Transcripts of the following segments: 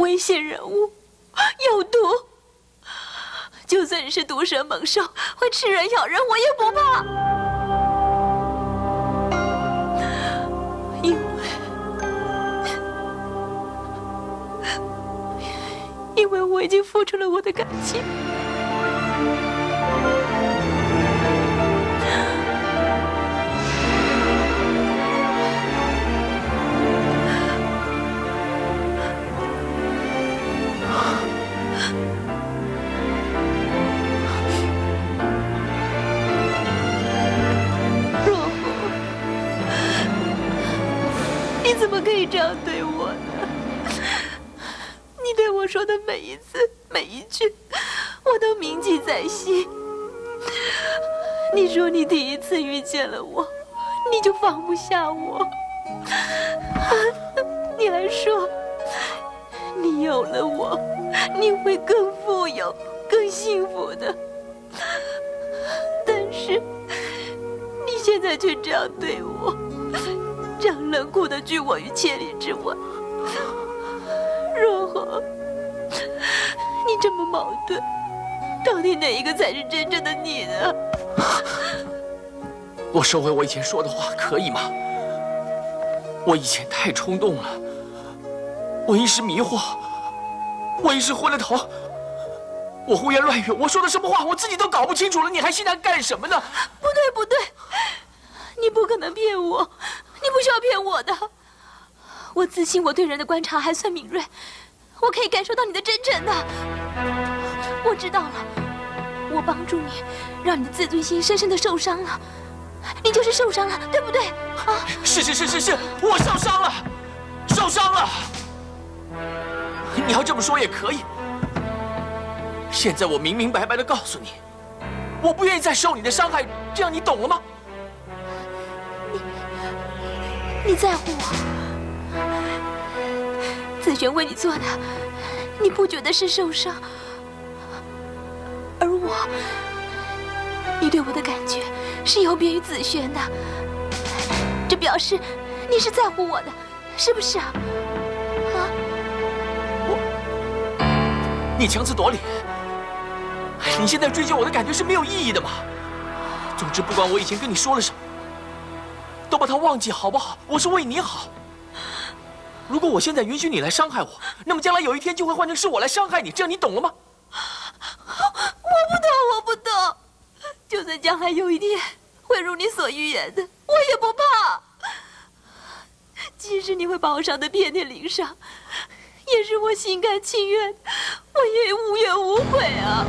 危险人物，有毒。就算是毒蛇猛兽，会吃人咬人，我也不怕，因为，因为我已经付出了我的感情。怎么可以这样对我呢？你对我说的每一次每一句，我都铭记在心。你说你第一次遇见了我，你就放不下我。你还说，你有了我，你会更富有、更幸福的。但是，你现在却这样对我。这样冷酷的拒我于千里之外，若恒，你这么矛盾，到底哪一个才是真正的你呢？我收回我以前说的话，可以吗？我以前太冲动了，我一时迷惑，我一时昏了头，我胡言乱语，我说的什么话，我自己都搞不清楚了，你还信他干什么呢？不对，不对，你不可能骗我。你不需要骗我的，我自信我对人的观察还算敏锐，我可以感受到你的真诚的。我知道了，我帮助你，让你的自尊心深深的受伤了，你就是受伤了，对不对？啊，是是是是是，我受伤了，受伤了。你要这么说也可以。现在我明明白白的告诉你，我不愿意再受你的伤害，这样你懂了吗？你在乎我，紫璇为你做的，你不觉得是受伤？而我，你对我的感觉是有别于紫璇的，这表示你是在乎我的，是不是啊？啊？我，你强词夺理，你现在追究我的感觉是没有意义的嘛？总之，不管我以前跟你说了什么。都把他忘记好不好？我是为你好。如果我现在允许你来伤害我，那么将来有一天就会换成是我来伤害你，这样你懂了吗？我不懂，我不懂。就算将来有一天会如你所预言的，我也不怕。即使你会把我伤得遍体鳞伤，也是我心甘情愿，我也无怨无悔啊。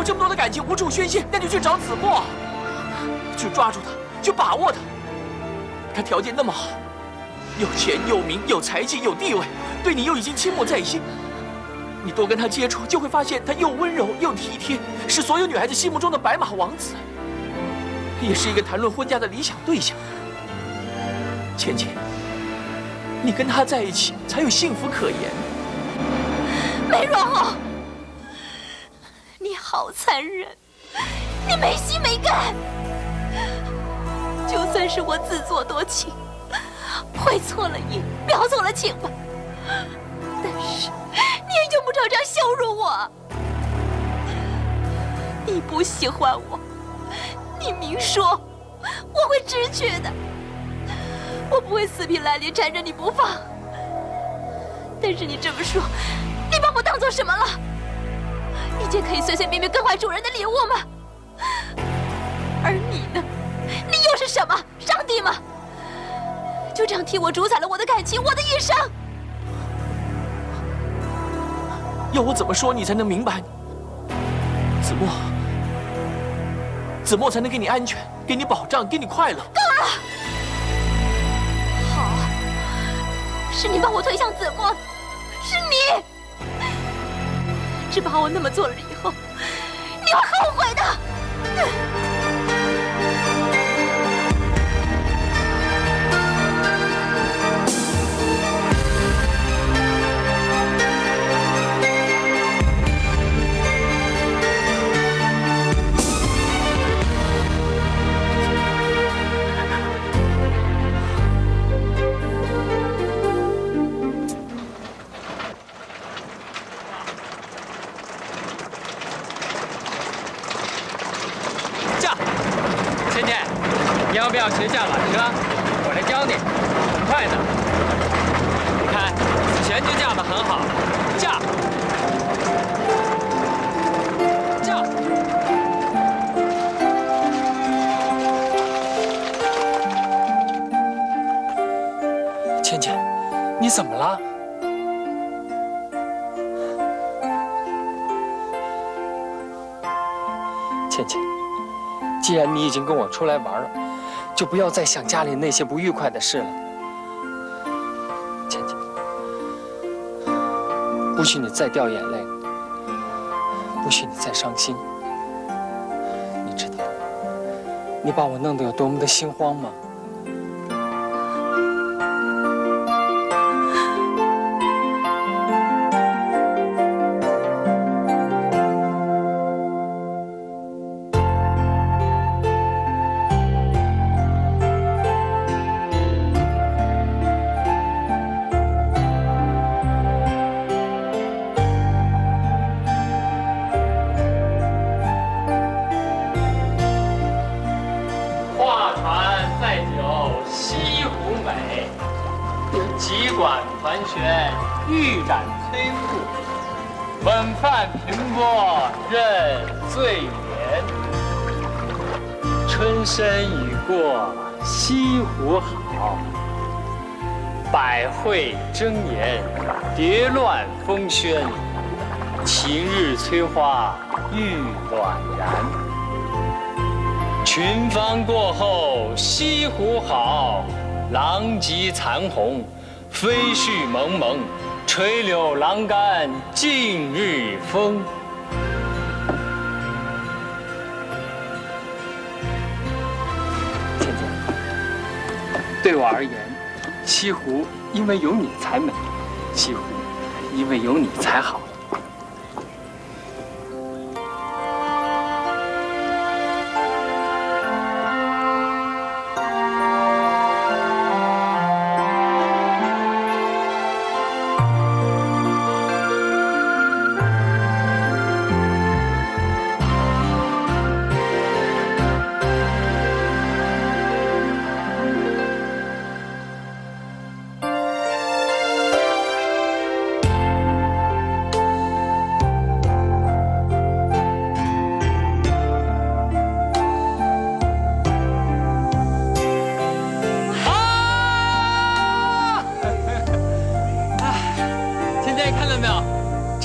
有这么多的感情无处宣泄，那就去找子墨，去抓住他，去把握他。他条件那么好，有钱有名有才气有地位，对你又已经倾慕在心。你多跟他接触，就会发现他又温柔又体贴，是所有女孩子心目中的白马王子，也是一个谈论婚嫁的理想对象。倩倩，你跟他在一起才有幸福可言。梅若红。好残忍，你没心没肝。就算是我自作多情，会错了意，表错了情吧，但是你也用不着这样羞辱我。你不喜欢我，你明说，我会知趣的。我不会死皮赖脸缠着你不放。但是你这么说，你把我当做什么了？一件可以随随便便更换主人的礼物吗？而你呢？你又是什么？上帝吗？就这样替我主宰了我的感情，我的一生。要我怎么说你才能明白？子墨，子墨才能给你安全，给你保障，给你快乐。够了！好，是你把我推向子墨，是你。只怕我那么做了以后，你会后悔的。要不要学驾马车？我来教你，很快的。你看，子璇就驾得很好，驾，驾。倩倩，你怎么了？倩倩，既然你已经跟我出来玩了，就不要再想家里那些不愉快的事了。倩倩，不许你再掉眼泪，不许你再伤心。你知道你把我弄得有多么的心慌吗？急管团旋玉盏催赋。稳饭平波任醉眠，春深已过西湖好。百会争妍，蝶乱风喧。晴日催花欲暖然。群芳过后西湖好，狼藉残红，飞絮蒙蒙，垂柳阑干尽日风。倩倩，对我而言，西湖因为有你才美，西湖因为有你才好。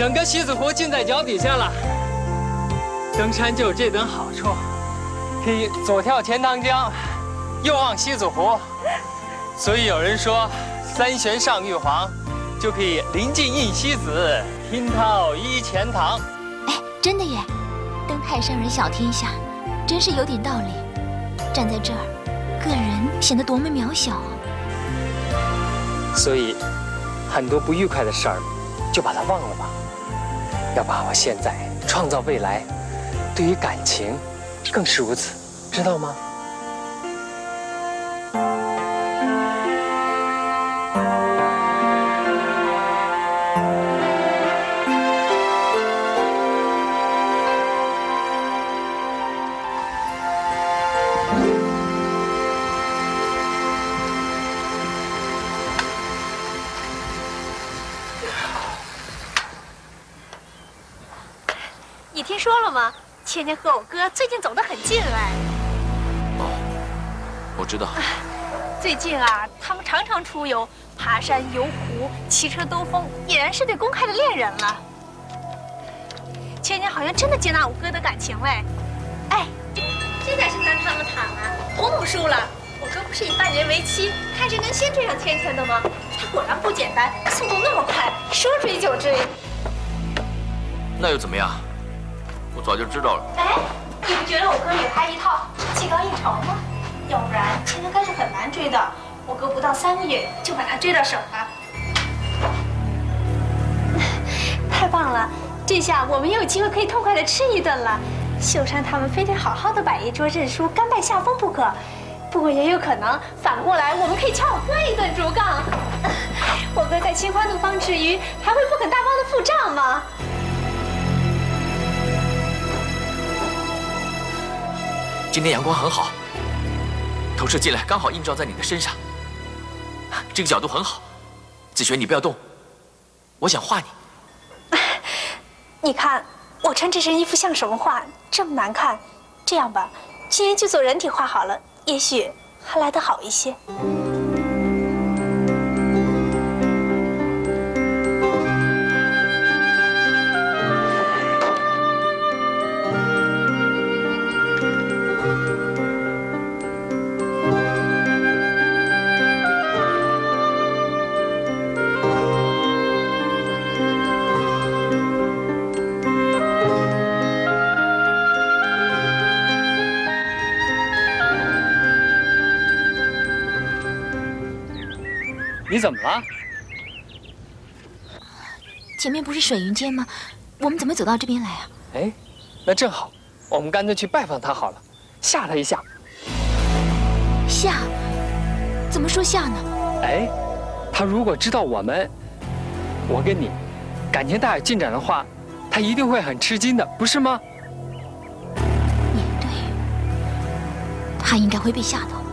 整个西子湖尽在脚底下了。登山就有这等好处，可以左眺钱塘江，右望西子湖。所以有人说，三悬上玉皇，就可以临近应西子，听涛依钱塘。哎，真的耶！登泰山而小天下，真是有点道理。站在这儿，个人显得多么渺小啊！所以，很多不愉快的事儿，就把它忘了吧。要把握现在，创造未来。对于感情，更是如此，知道吗？吗？倩倩和我哥最近走得很近哎。哦，我知道。最近啊，他们常常出游，爬山、游湖、骑车兜风，俨然是对公开的恋人了。倩倩好像真的接纳我哥的感情嘞。哎，这才是南唐的唐啊！我母输了，我哥不是以半年为期，看谁能先追上倩倩的吗？他果然不简单，速度那么快，说追就追。那又怎么样？我早就知道了。哎，你不觉得我哥女孩一套，技高一筹吗？要不然倩倩该是很难追的。我哥不到三个月就把他追到手了。太棒了！这下我们也有机会可以痛快的吃一顿了。秀山他们非得好好的摆一桌认输，甘拜下风不可。不过也有可能反过来，我们可以敲我哥一顿竹杠。我哥在心花怒放之余，还会不肯大方的付账吗？今天阳光很好，投射进来，刚好映照在你的身上。这个角度很好，子璇，你不要动，我想画你。你看我穿这身衣服像什么画？这么难看。这样吧，今天就做人体画好了，也许还来得好一些。怎么了？前面不是水云间吗？我们怎么走到这边来啊？哎，那正好，我们干脆去拜访他好了，吓他一下。吓？怎么说吓呢？哎，他如果知道我们，我跟你感情大有进展的话，他一定会很吃惊的，不是吗？也对，他应该会被吓到。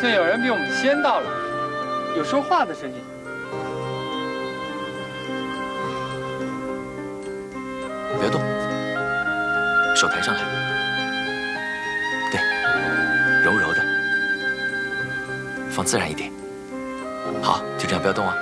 像有人比我们先到了，有说话的声音。不要动，手抬上来，对，柔柔的，放自然一点。好，就这样，不要动啊。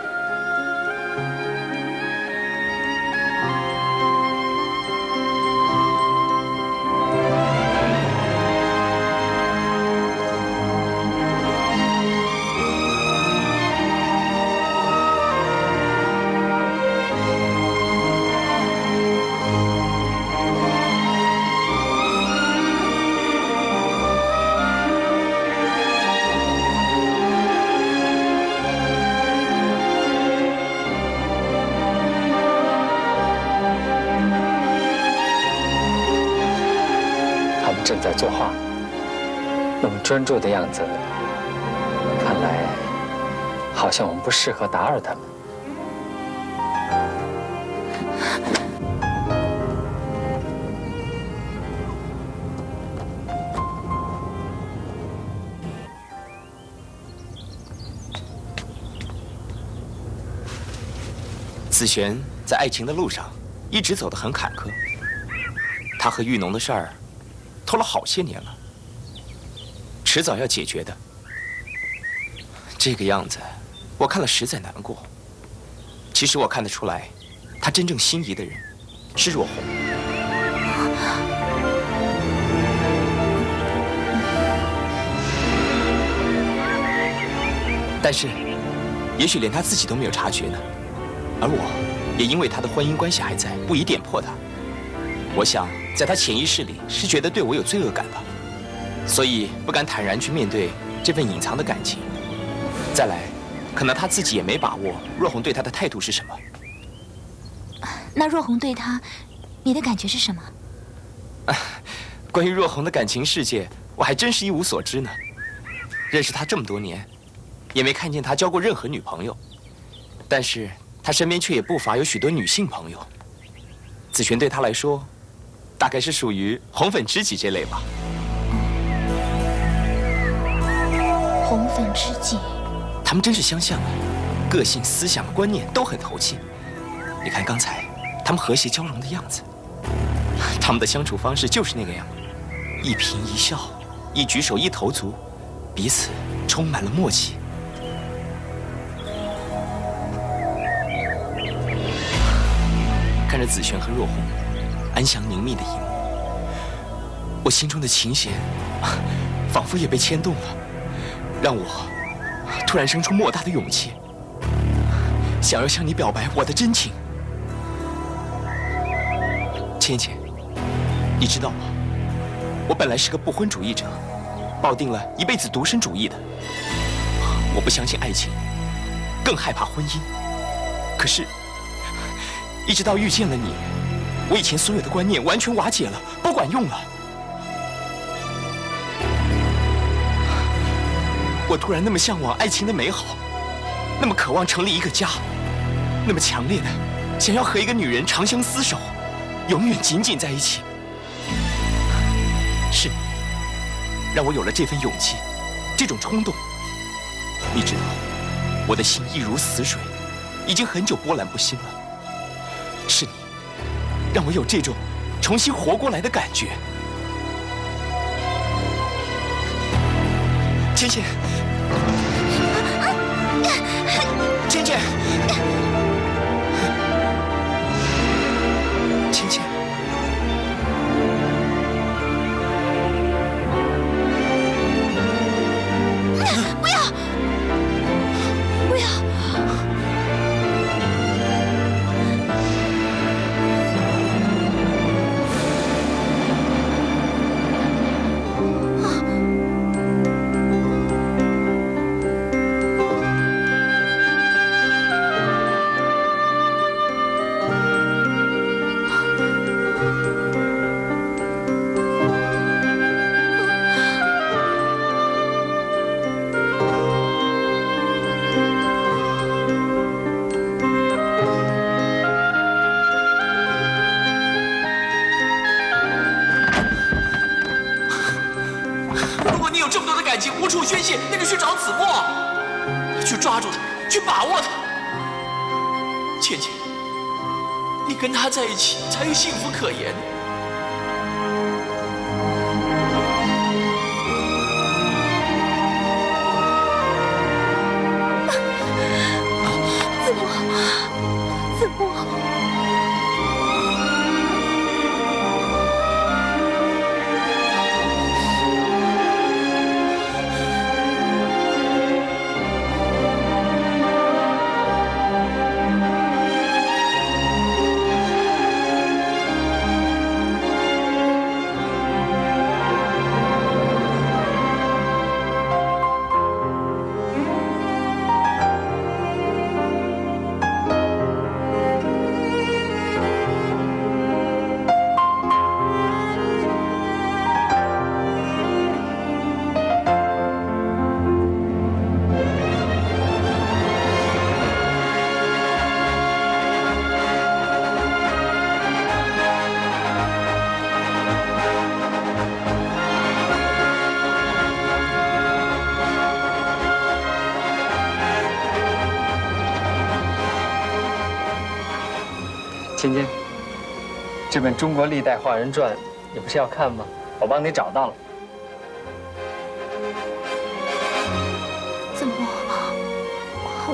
作画，那么专注的样子，看来好像我们不适合打扰他们。子璇在爱情的路上一直走得很坎坷，他和玉农的事儿拖了好些年了，迟早要解决的。这个样子，我看了实在难过。其实我看得出来，他真正心仪的人是若红。但是，也许连他自己都没有察觉呢。而我，也因为他的婚姻关系还在，不宜点破他。我想，在他潜意识里是觉得对我有罪恶感吧，所以不敢坦然去面对这份隐藏的感情。再来，可能他自己也没把握若红对他的态度是什么。那若红对他，你的感觉是什么？关于若红的感情世界，我还真是一无所知呢。认识他这么多年，也没看见他交过任何女朋友，但是他身边却也不乏有许多女性朋友。子璇对他来说，大概是属于红粉知己这类吧。红粉知己，他们真是相像啊，个性、思想、观念都很投契。你看刚才他们和谐交融的样子，他们的相处方式就是那个样，一颦一笑，一举手一投足，彼此充满了默契。看着紫璇和若红安详凝密的一幕，我心中的琴弦仿佛也被牵动了，让我突然生出莫大的勇气，想要向你表白我的真情。芊芊，你知道吗？我本来是个不婚主义者，抱定了一辈子独身主义的。我不相信爱情，更害怕婚姻。可是，一直到遇见了你，我以前所有的观念完全瓦解了，不管用了。我突然那么向往爱情的美好，那么渴望成立一个家，那么强烈的想要和一个女人长相厮守，永远紧紧在一起。是你让我有了这份勇气，这种冲动。你知道，我的心一如死水，已经很久波澜不兴了。让我有这种重新活过来的感觉。芊芊，他在一起才有幸福可言。这本《中国历代画人传》，你不是要看吗？我帮你找到了。怎么，我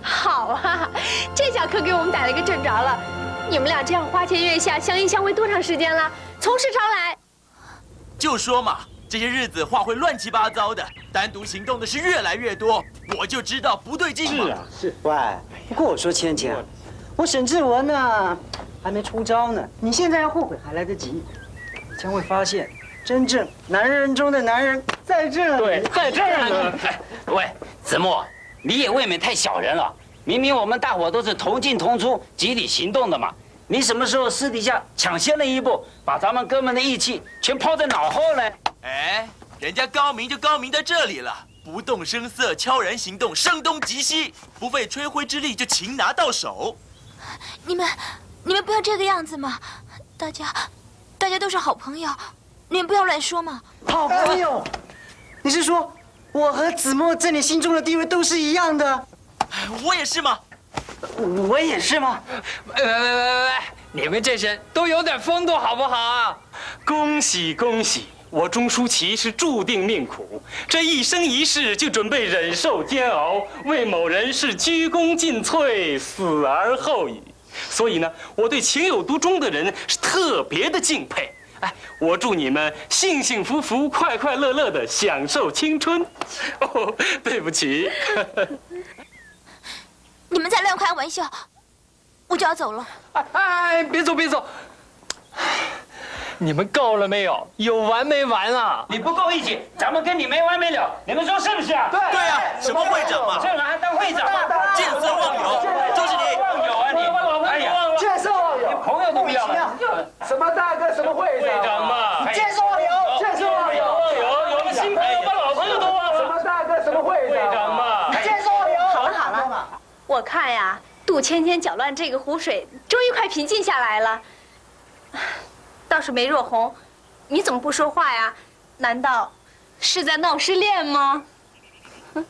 好啊，这下可给我们逮了个正着了。你们俩这样花前月下、相依相偎多长时间了？从市场来。就说嘛，这些日子话会乱七八糟的，单独行动的是越来越多，我就知道不对劲嘛。是喂，不过我说芊芊，我沈志文呢，还没出招呢，你现在要后悔还来得及，你将会发现，真正男人中的男人在这儿。对，在这儿呢。哎，喂，子墨，你也未免太小人了。明明我们大伙都是同进同出、集体行动的嘛，你什么时候私底下抢先了一步，把咱们哥们的义气全抛在脑后呢？哎，人家高明就高明在这里了，不动声色，悄然行动，声东击西，不费吹灰之力就擒拿到手。你们，你们不要这个样子嘛！大家，大家都是好朋友，你们不要乱说嘛！好朋友，你是说我和子墨在你心中的地位都是一样的？我也是吗？我也是吗？喂喂喂喂喂，你们这些都有点风度好不好啊？恭喜恭喜！我钟舒淇是注定命苦，这一生一世就准备忍受煎熬，为某人是鞠躬尽瘁，死而后已。所以呢，我对情有独钟的人是特别的敬佩。哎，我祝你们幸幸福福、快快乐乐的享受青春。哦，对不起。你们再乱开玩笑，我就要走了。哎哎，别走别走！你们够了没有？有完没完啊？你不够义气，咱们跟你没完没了。你们说是不是啊？对对啊，什么会长嘛？竟然还当会长，见色忘友，就是你忘友啊你！哎呀，见色忘友，你朋友都不要，什么大哥什么会长？会长嘛，见色忘友，见色忘友，忘友，我们新朋友把老朋友都忘了。什么大哥什么会长？会长嘛，见色忘友。好了好了，我看呀，杜芊芊搅乱这个湖水，终于快平静下来了。倒是梅若红，你怎么不说话呀？难道是在闹失恋吗？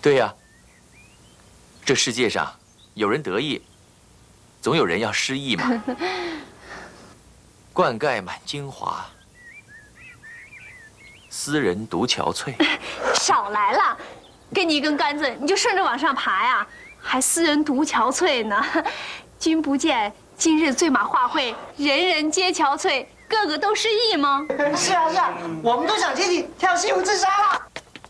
对呀，这世界上有人得意，总有人要失意嘛。灌溉满京华，斯人独憔悴。少来了，给你一根杆子，你就顺着往上爬呀，还私人独憔悴呢。君不见今日醉马画会，人人皆憔悴，个个都失意吗？是啊是啊，我们都想替你跳西湖自杀了。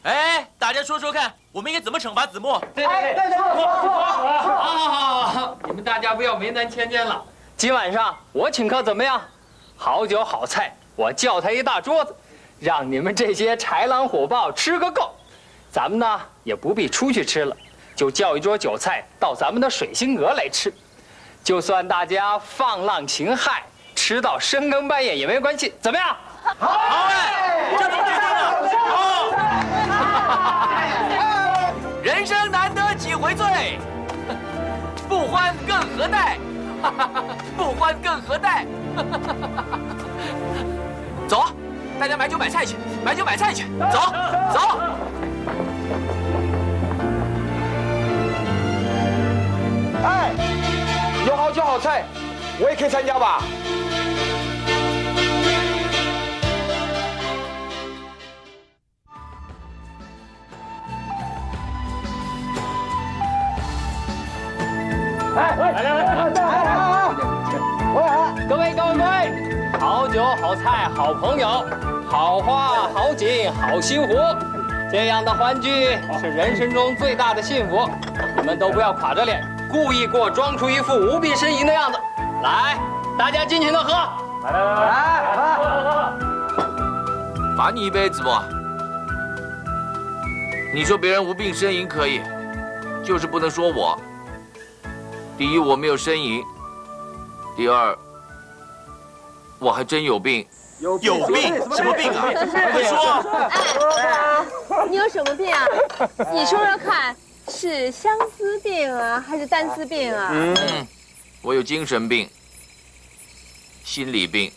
哎，大家说说看，我们应该怎么惩罚子墨？对对对，好好好好，你们大家不要为难芊芊了。今晚上我请客怎么样？好酒好菜，我叫他一大桌子，让你们这些豺狼虎豹吃个够。咱们呢也不必出去吃了，就叫一桌酒菜到咱们的水星阁来吃。就算大家放浪形骸，吃到深更半夜也没关系，怎么样？好哎，这么决定了。好。人生难得几回醉，不欢更何待？不欢更何待？走，大家买酒买菜去，买酒买菜去，走走。哎，有好酒好菜，我也可以参加吧？来来来来来，各位各位各位，好酒好菜好朋友，好花好景好西湖，这样的欢聚是人生中最大的幸福。你们都不要垮着脸，故意给我装出一副无病呻吟的样子。来，大家尽情的喝。来来来来，喝喝喝。罚你一杯，子墨。你说别人无病呻吟可以，就是不能说我。第一，我没有呻吟；第二，我还真有病。有病？什么病啊？快说！哎，你有什么病啊？你说说看，是相思病啊，还是单思病啊？嗯，我有精神病、心理病、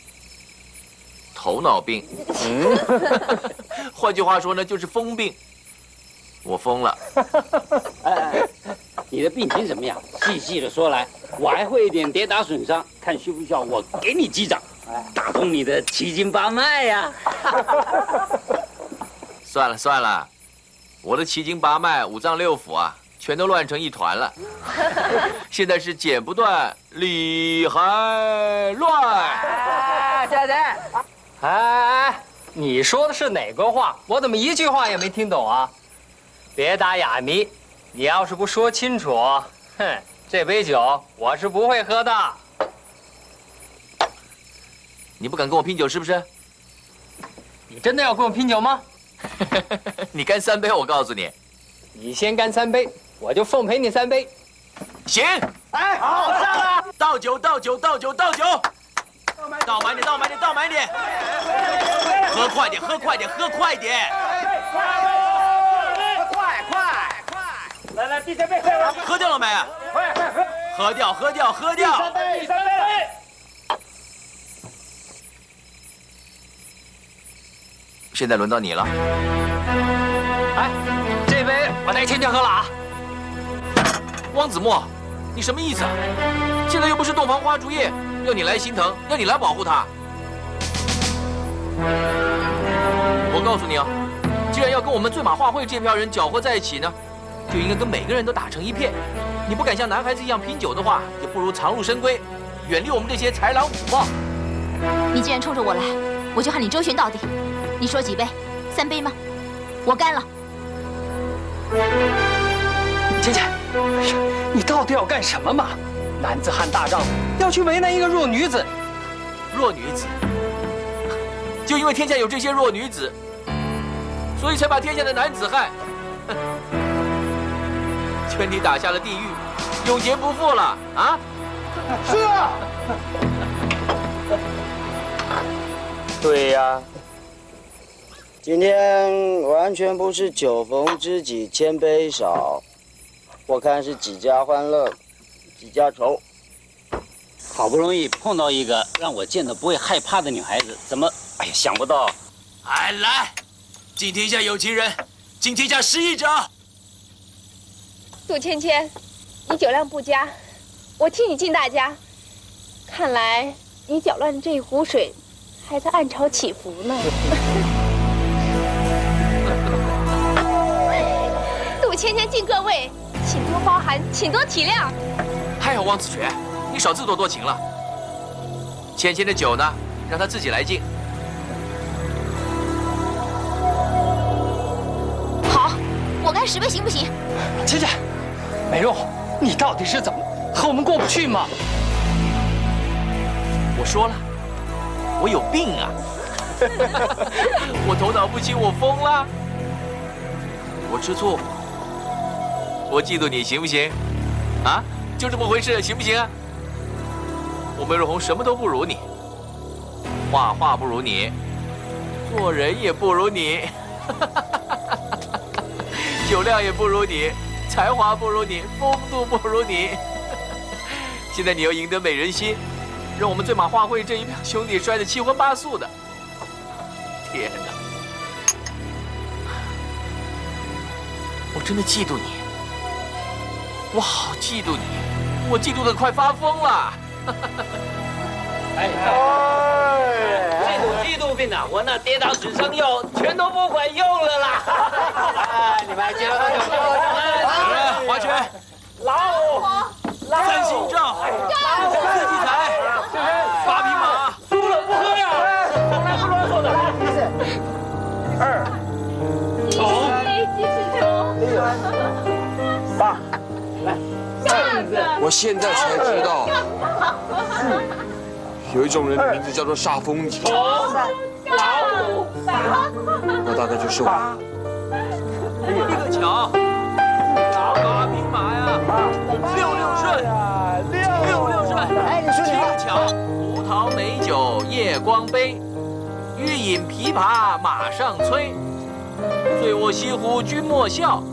头脑病。嗯，换句话说呢，就是疯病。我疯了。哎，你的病情怎么样？细细的说来，我还会一点跌打损伤，看需不需要我给你击掌，打通你的七经八脉呀。算 了算了，我的七经八脉、五脏六腑啊，全都乱成一团了。现在是剪不断，理还乱。哎，姐姐，哎，你说的是哪个话？我怎么一句话也没听懂啊？别打哑谜，你要是不说清楚，哼，这杯酒我是不会喝的。你不敢跟我拼酒是不是？你真的要跟我拼酒吗？你干三杯，我告诉你。你先干三杯，我就奉陪你三杯。行。哎，好，上了。倒酒，倒酒，倒酒，倒酒。倒满点，倒满点，倒满点。喝快点，喝快点，喝快点。快快快来来，第三杯，喝掉了没？快快喝！喝掉，喝掉，喝掉！第三杯，第三杯。现在轮到你了。哎，这杯我带芊芊喝了啊。汪子墨，你什么意思啊？现在又不是洞房花烛夜，要你来心疼，要你来保护他。我告诉你啊，既然要跟我们醉马画会这票人搅和在一起呢。就应该跟每个人都打成一片。你不敢像男孩子一样拼酒的话，也不如藏入深闺，远离我们这些豺狼虎豹。你既然冲着我来，我就和你周旋到底。你说几杯？三杯吗？我干了。芊芊，你到底要干什么嘛？男子汉大丈夫要去为难一个弱女子。弱女子？就因为天下有这些弱女子，所以才把天下的男子汉。全体打下了地狱，永劫不复了啊！是啊，对呀，今天完全不是酒逢知己千杯少，我看是几家欢乐几家愁。好不容易碰到一个让我见到不会害怕的女孩子，怎么？哎呀，想不到！哎，来，敬天下有情人，敬天下失意者。杜芊芊，你酒量不佳，我替你敬大家。看来你搅乱这一壶水，还在暗潮起伏呢。杜芊芊敬各位，请多包涵，请多体谅。还有汪子权，你少自作多情了。芊芊的酒呢，让她自己来敬。好，我干十杯行不行？芊芊，美容，你到底是怎么和我们过不去吗？我说了，我有病啊！我头脑不清，我疯了。我吃醋，我嫉妒你，行不行？啊，就这么回事，行不行啊？我梅若红什么都不如你，画画不如你，做人也不如你，酒量也不如你，才华不如你，风度不如你。现在你又赢得美人心，让我们醉马花会这一票兄弟摔得七荤八素的。天哪！我真的嫉妒你，我好嫉妒你，我嫉妒的快发疯了。哎，这种嫉妒病啊，我那跌打损伤药全都不管用了啦！哎，你们还接着喝酒吗？来，华拳，老五，三星照，八，扇子，我现在才知道，有一种人的名字叫做煞风景，老虎，那大概就是我。立个桥，八匹马呀，六六顺，六六顺，哎，你说七你话个桥，葡萄美酒夜光杯，欲饮琵琶马上催，醉卧西湖君莫笑，古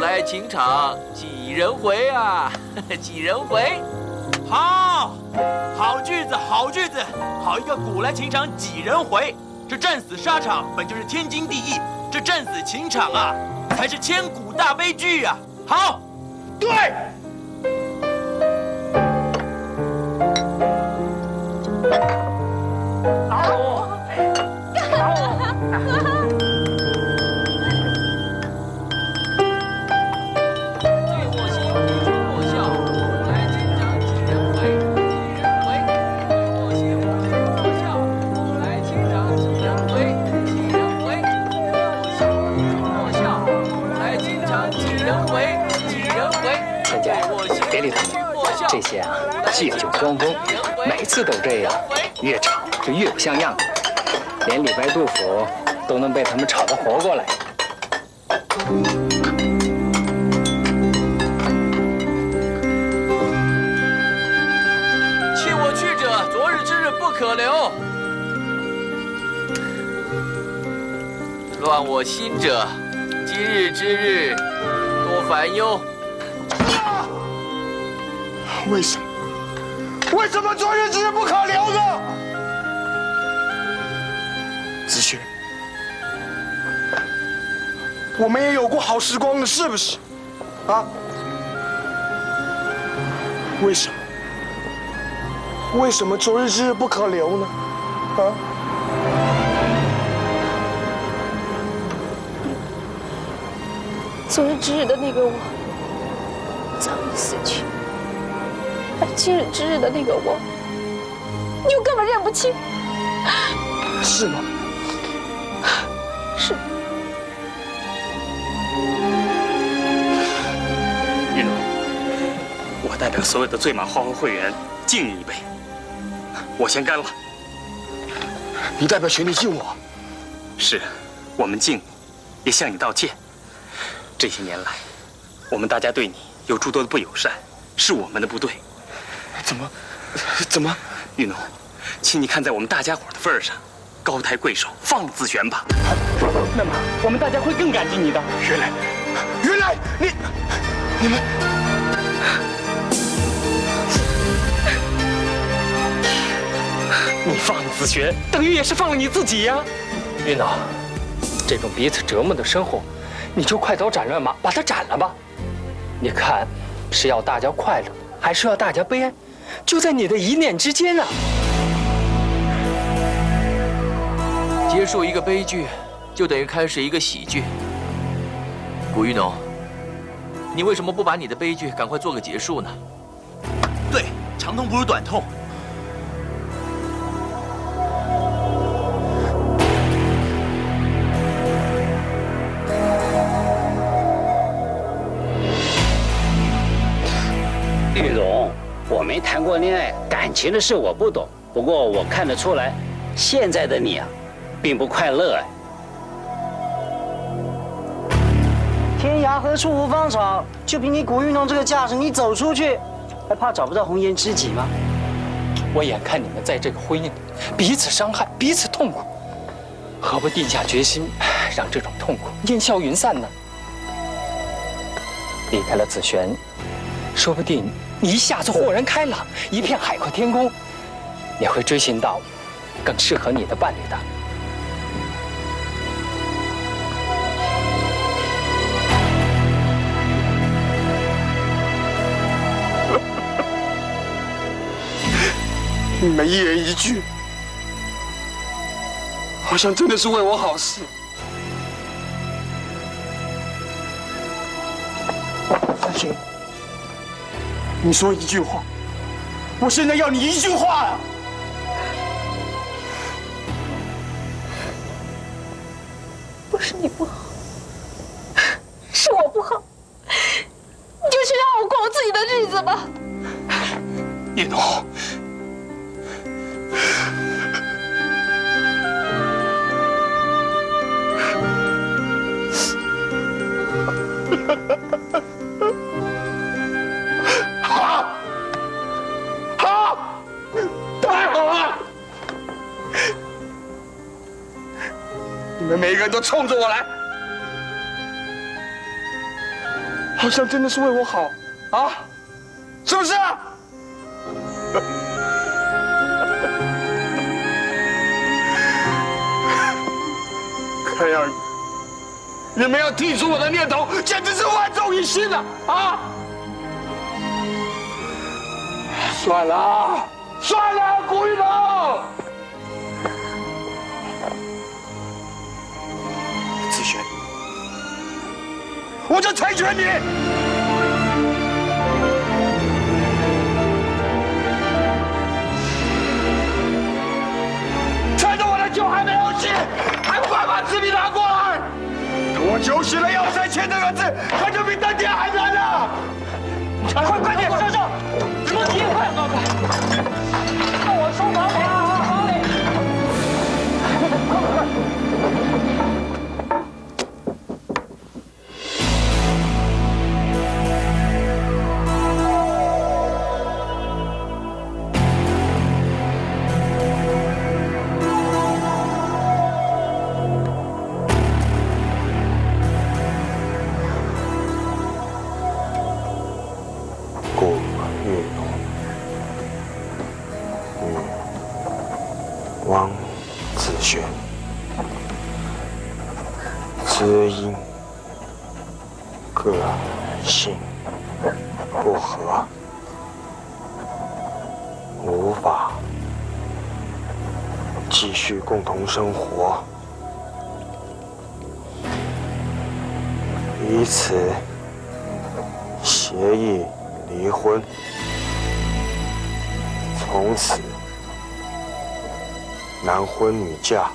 来情场几人回啊，几人回。好，好句子，好句子，好一个古来情场几人回。这战死沙场本就是天经地义，这战死情场啊，才是千古大悲剧啊！好，对。醉 这些啊，借酒装疯，每次都这样，越吵就越不像样，连李白、杜甫都能被他们吵得活过来。弃我去者，昨日之日不可留；乱我心者，今日之日多烦忧。为什么？为什么昨日之日不可留呢？子轩，我们也有过好时光的，是不是？啊？为什么？为什么昨日之日不可留呢？啊？昨日之日的那个我早已死去，而今日之日的那个我，你又根本认不清。是吗？是。玉龙，我代表所有的醉马花会会员敬你一杯，我先干了。你代表全体敬我？是，我们敬你，也向你道歉。这些年来，我们大家对你有诸多的不友善，是我们的不对。怎么？怎么？玉农，请你看在我们大家伙的份上，高抬贵手，放了子璇吧。那么我们大家会更感激你的。原来，原来你你们，你放了子璇，等于也是放了你自己呀。云脑，这种彼此折磨的生活，你就快刀斩乱麻，把它斩了吧。你看，是要大家快乐，还是要大家悲哀？就在你的一念之间啊！结束一个悲剧，就等于开始一个喜剧。古玉农，你为什么不把你的悲剧赶快做个结束呢？对，长痛不如短痛。我没谈过恋爱，感情的事我不懂。不过我看得出来，现在的你啊，并不快乐哎。天涯何处无芳草？就凭你古玉农这个架势，你走出去，还怕找不到红颜知己吗？我眼看你们在这个婚姻里彼此伤害，彼此痛苦，何不定下决心，让这种痛苦烟消云散呢？离开了紫璇，说不定你你一下子豁然开朗，一片海阔天空，你会追寻到更适合你的伴侣的。你们一言一句，好像真的是为我好事。你说一句话，我现在要你一句话呀！不是你不好，是我不好，你就去让我过我自己的日子吧。叶农，好，们每一个人都冲着我来，好像真的是为我好啊，是不是？看样子，你们要剔除我的念头，简直是万众一心啊！啊！算了，算了，古玉龙，我就成全你。趁着我的酒还没有醒，还不快把纸笔拿过来！等我酒醒了，要再签这个字，那就比登天还难了！快快点，上上，什么急？快快快！看我收房里，房里！快快快！生活，以此协议离婚，从此男婚女嫁，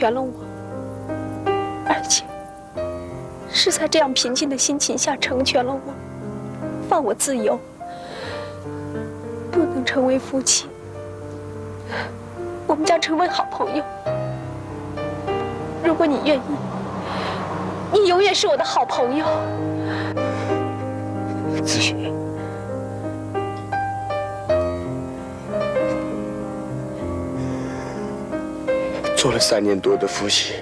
全了我，而且是在这样平静的心情下成全了我，放我自由。不能成为夫妻，我们将成为好朋友。如果你愿意，你永远是我的好朋友。子雪，做了三年多的夫妻，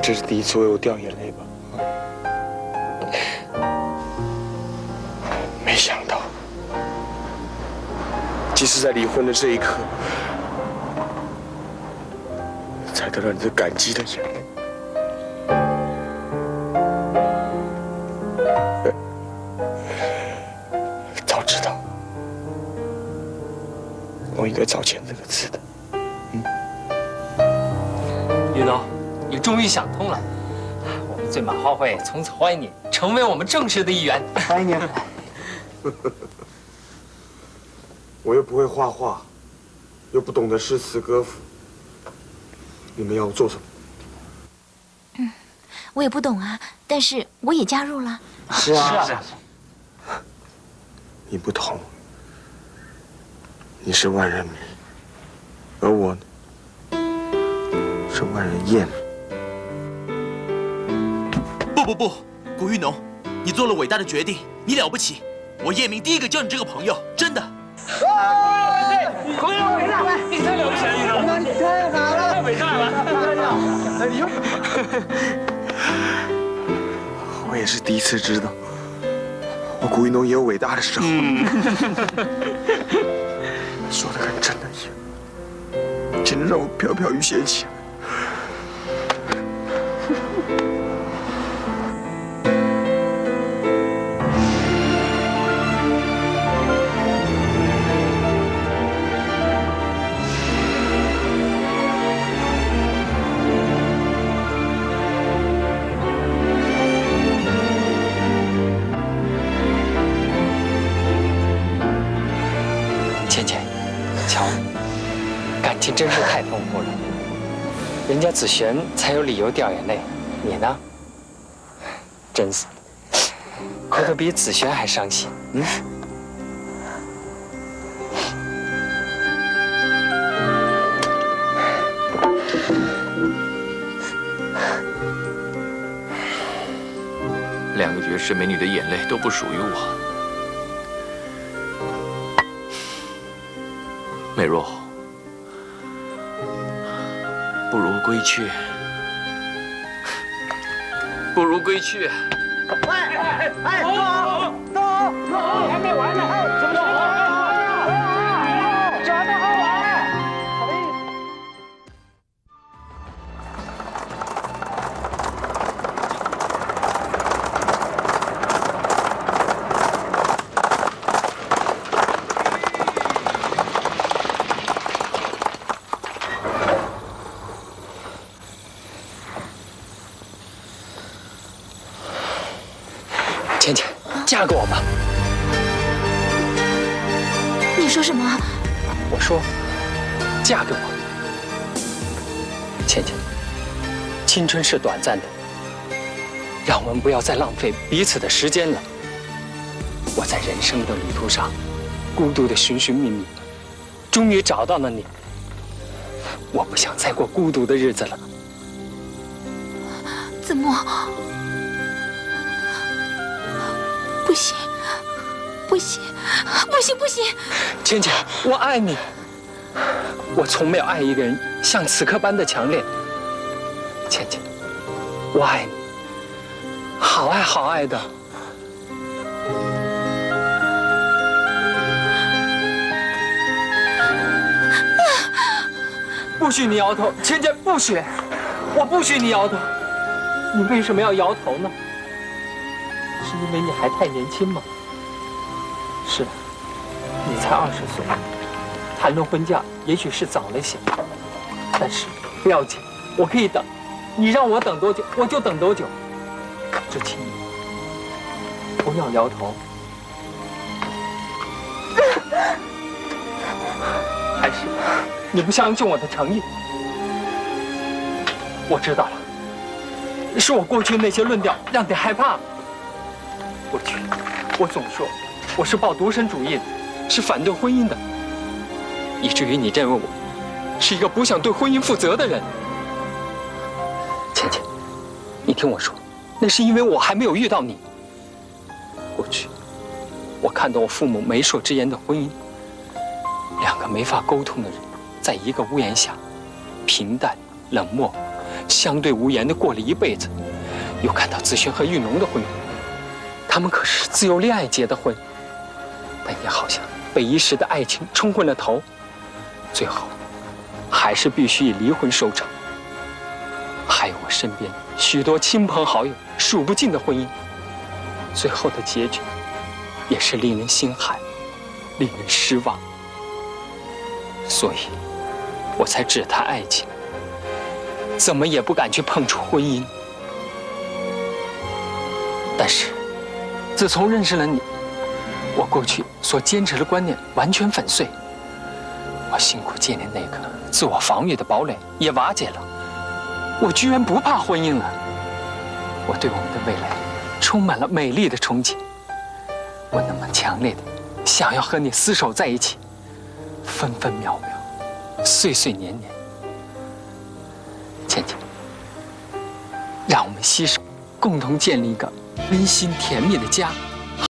这是第一次为我掉眼泪吧？没想到，即使在离婚的这一刻，才得到你的感激的眼泪。终于想通了。我们醉马花会从此欢迎你成为我们正式的一员。欢迎你。我又不会画画，又不懂得诗词歌赋，你们要我做什么？嗯我也不懂啊，但是我也加入了。是啊，是啊。你不同，你是万人迷，而我呢，是万人厌。不不不，古玉农，你做了伟大的决定，你了不起，我叶明第一个交你这个朋友，真的。古玉农伟大，你太了不起了，你太好了，太伟大了。哎呦，我也是第一次知道，我古玉农也有伟大的时候。说的跟真的一样，简直让我飘飘欲仙起来。情真是太丰富了。人家子璇才有理由掉眼泪，你呢？真是，哭得比子璇还伤心。嗯。两个绝世美女的眼泪都不属于我。美若，归去，不如归去。哎，哎，哎，走好，走好，走好，还没完呢，哎，怎么走是短暂的，让我们不要再浪费彼此的时间了。我在人生的旅途上，孤独的寻寻觅觅，终于找到了你。我不想再过孤独的日子了。子墨，不行，不行，不行，不行！倩倩，我爱你。我从没有爱一个人像此刻般的强烈。倩倩，我爱你，好爱好爱的。不许你摇头，倩倩，不许！我不许你摇头。你为什么要摇头呢？是因为你还太年轻吗？是，你才二十岁，谈论婚嫁也许是早了些，但是不要紧，我可以等。你让我等多久，我就等多久。只请你不要摇头。还是你不相信我的诚意？我知道了，是我过去那些论调让你害怕。过去我总说我是抱独身主义的，是反对婚姻的，以至于你认为我是一个不想对婚姻负责的人。你听我说，那是因为我还没有遇到你。过去我看到我父母媒妁之言的婚姻，两个没法沟通的人，在一个屋檐下，平淡冷漠。相对无言的过了一辈子，又看到子轩和玉农的婚姻，他们可是自由恋爱结的婚，但也好像被一时的爱情冲昏了头，最后还是必须以离婚收场。身边许多亲朋好友数不尽的婚姻，最后的结局也是令人心寒，令人失望。所以，我才只谈爱情。怎么也不敢去碰触婚姻，但是自从认识了你，我过去所坚持的观念完全粉碎。我辛苦建立那个自我防御的堡垒也瓦解了，我居然不怕婚姻了。我对我们的未来充满了美丽的憧憬，我那么强烈的想要和你厮守在一起，分分秒秒，岁岁年年。倩倩，让我们携手，共同建立一个温馨甜蜜的家。